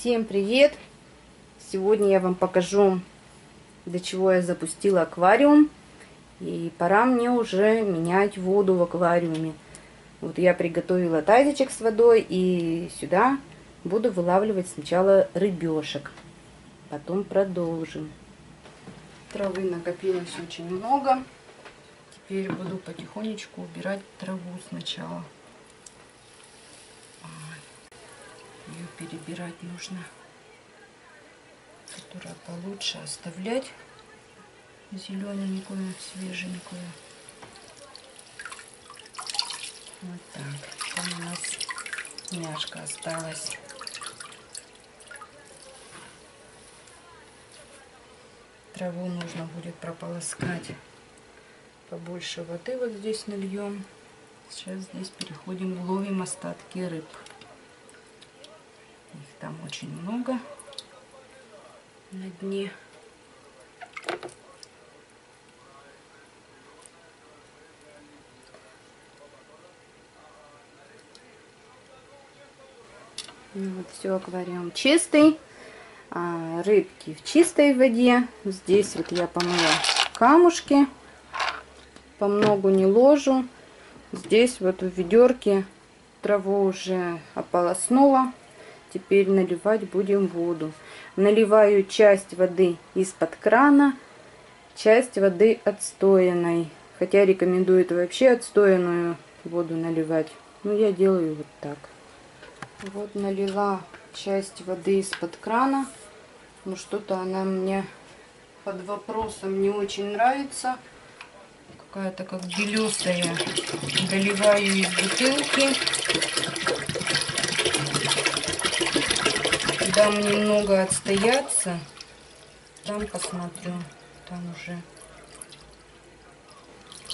Всем привет! Сегодня я вам покажу, для чего я запустила аквариум. И пора мне уже менять воду в аквариуме. Вот я приготовила тазичек с водой и сюда буду вылавливать сначала рыбешек. Потом продолжим. Травы накопилось очень много. Теперь буду потихонечку убирать траву сначала. Ее перебирать нужно, которая получше оставлять зелененькую, свеженькую. Вот так. Там у нас няшка осталась. Траву нужно будет прополоскать. Побольше воды вот здесь нальем. Сейчас здесь переходим, ловим остатки рыб. Там очень много на дне. Вот все, аквариум чистый. А, рыбки в чистой воде. Здесь вот я помыла камушки. По многу не ложу. Здесь вот в ведерке траву уже ополоснула. Теперь наливать будем воду. Наливаю часть воды из-под крана, часть воды отстоянной. Хотя рекомендуют вообще отстоянную воду наливать. Но я делаю вот так. Вот налила часть воды из-под крана. Но что-то она мне под вопросом не очень нравится. Какая-то как белесая. Доливаю из бутылки. Дам немного отстояться. Там посмотрю. Там уже.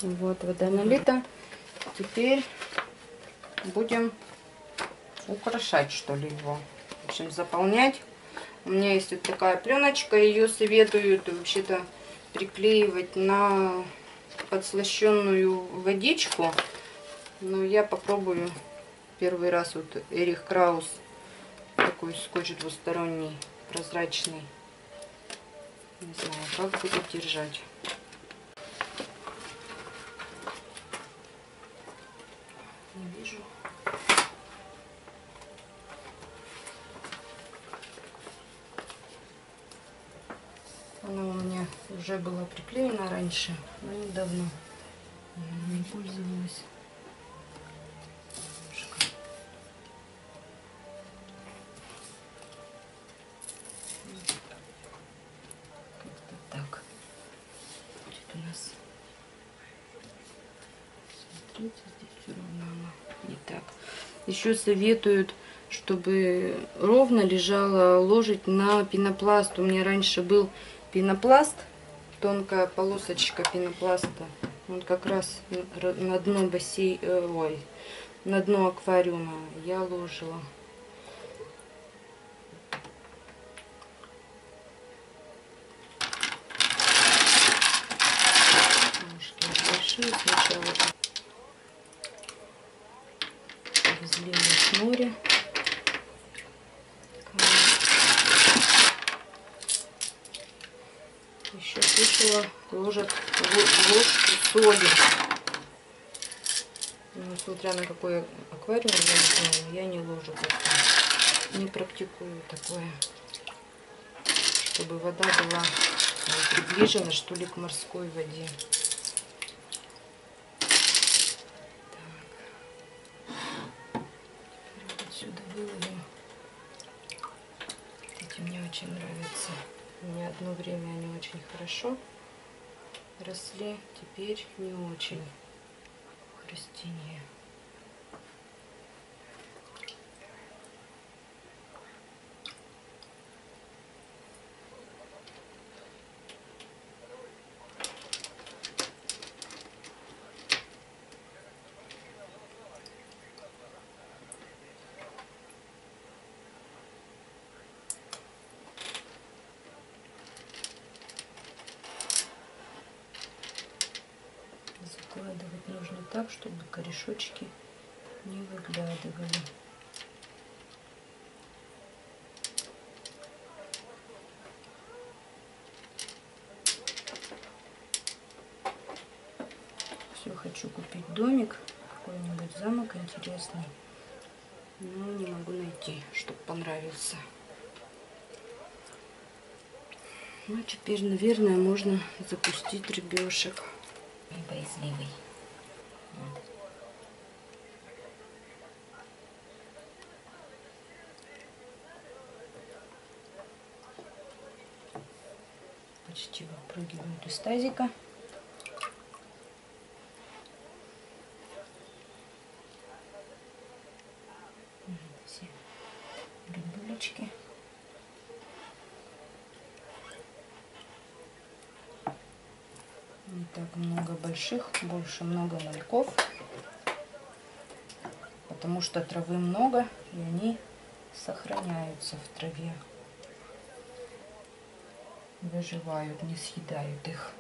Вот вода налита. Теперь будем украшать что ли его. В общем, заполнять. У меня есть вот такая пленочка. Ее советуют вообще-то приклеивать на подслащенную водичку. Но я попробую первый раз вот Эрих Краус такой скотч двусторонний, прозрачный. Не знаю, как будет держать. Не вижу. Она у меня уже была приклеена раньше, но недавно не пользовалась. Смотрите, здесь все равно не так. Еще советуют, чтобы ровно лежала ложить на пенопласт. У меня раньше был пенопласт, тонкая полосочка пенопласта. Он как раз на дно бассей, э, ой, на дно аквариума я ложила. сначала везли на шнуре. Еще слышала, ложат ложку соли. Ну, несмотря на какой аквариум, я не знаю, я не ложу. Не практикую такое. Чтобы вода была приближена, что ли, к морской воде. Очень нравятся. Мне одно время они очень хорошо росли, теперь не очень растения. складывать нужно так, чтобы корешочки не выглядывали. Все, хочу купить домик, какой-нибудь замок интересный. Но не могу найти, чтобы понравился. Ну, а теперь, наверное, можно запустить ребешек. И боязливый. Почти выпрыгивают из тазика. Все рыбулечки. Не так много больших, больше много мальков. Потому что травы много, и они сохраняются в траве. Выживают, не съедают их.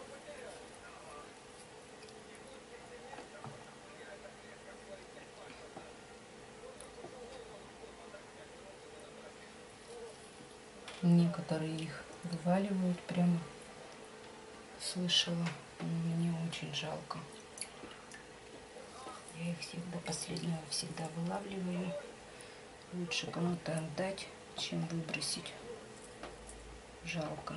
Некоторые их вываливают прямо. Слышала, мне очень жалко. Я их всегда последнего всегда вылавливаю. Лучше кому-то отдать, чем выбросить. Жалко.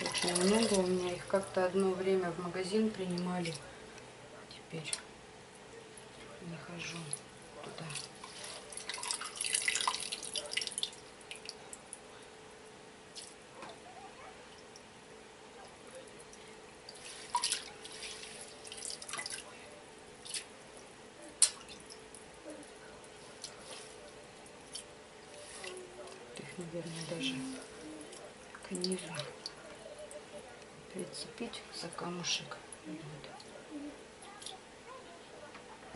Уж очень много у меня их как-то одно время в магазин принимали. Теперь не хожу туда. Наверное, даже к низу прицепить за камушек. Вот.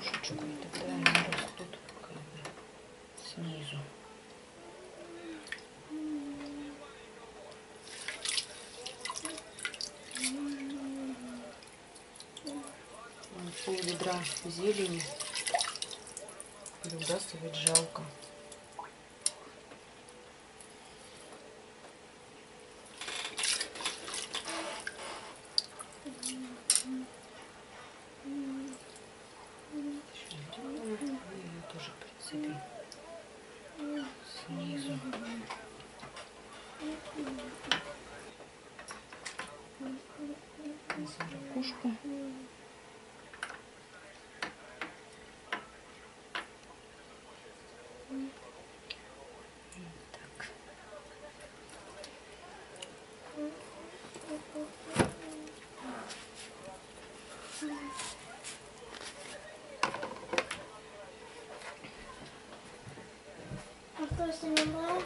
Шучку, и тогда они растут как бы снизу. Пол ведра зелени выбрасывать жалко. city. Кто снимал?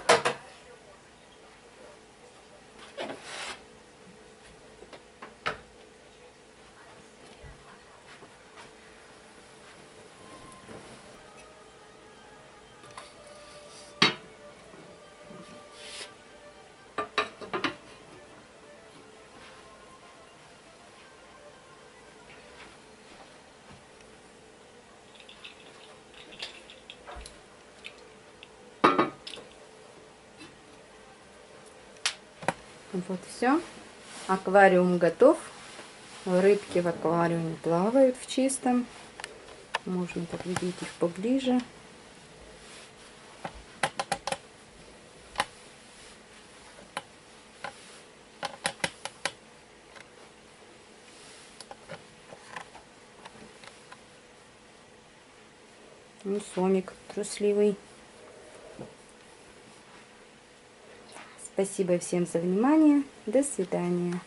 Вот все. Аквариум готов. Рыбки в аквариуме плавают в чистом. Можно подвидеть их поближе. Ну, сомик трусливый. Спасибо всем за внимание. До свидания.